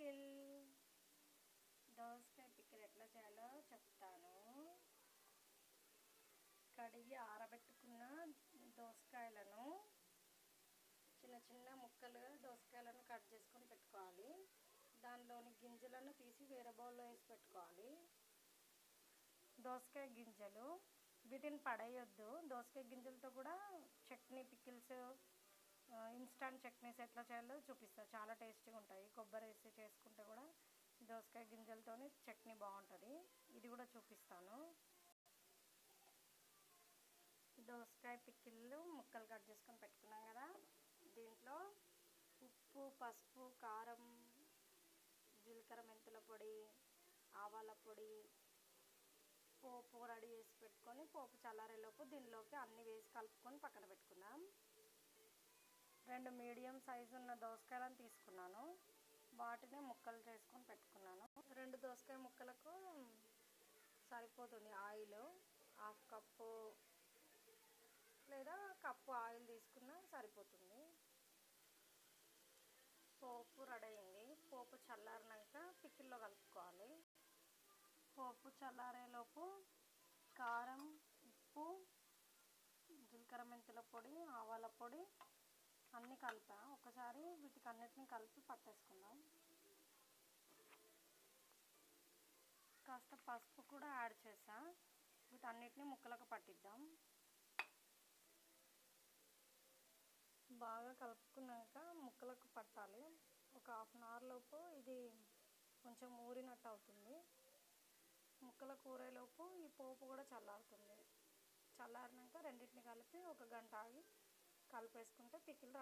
దోసకాయ పికిల్ దోసకాయ పికిల్ ఎట్లా చేయాలో చెప్తాను. కడిగి ఆరబెట్టుకున్న దోసకాయలను చిన్న చిన్న ముక్కలుగా దోసకాయలను కట్ చేసుకొని పెట్టుకోవాలి. దానిలోని గింజలను తీసి వేరే బౌల్లో వేసి పెట్టుకోవాలి. దోసకాయ గింజలు వీటిని పడేయొద్దు. దోసకాయ గింజలతో కూడా చట్నీ పికిల్స్ ఇన్స్టాంట్ చట్నీస్ ఎట్లా చేయాలో చూపిస్తా. దోసకాయ గింజలతోని చట్నీ బాగుంటుంది. ఇది కూడా చూపిస్తాను. దోసకాయ పిక్కిళ్ళు ముక్కలు కట్ చేసుకొని పెట్టుకున్నాం కదా. దీంట్లో ఉప్పు పసుపు కారం జీలకర్ర మెంతుల పొడి ఆవాల పొడి పోపు రెడీ చేసి పెట్టుకొని పోపు చల్లారేలోపు దీనిలోకి అన్నీ వేసి కలుపుకొని పక్కన పెట్టుకుందాం. రెండు మీడియం సైజు ఉన్న దోసకాయలను తీసుకున్నాను. ముక్కలు చేసుకొని పెట్టుకున్నాను. రెండు దోసకాయ ముక్కలకు సరిపోతుంది ఆయిల్. హాఫ్ కప్పు లేదా కప్పు ఆయిల్ తీసుకున్నా సరిపోతుంది. పోపు రెడీ అయింది. పోపు చల్లారినాక పికిల్లో కలుపుకోవాలి. పోపు చల్లారేలోపు కారం ఉప్పు జీలకర్ర మెంతుల పొడి ఆవాల పొడి అన్నీ కలిపా. ఒకసారి వీటికి అన్నిటిని కలిపి పట్టేసుకుందాం. కాస్త పసుపు కూడా యాడ్ చేసా. వీటన్నిటిని ముక్కలకు పట్టిద్దాం. బాగా కలుపుకున్నాక ముక్కలకు పట్టాలి. ఒక హాఫ్ అన్ అవర్ లోపు ఇది కొంచెం ఊరినట్టు అవుతుంది. ముక్కల కూరేలోపు ఈ పోపు కూడా చల్లారుతుంది. చల్లారినాక రెండింటిని కలిపి ఒక గంట ఆగి కలిపేసుకుంటే పికిల్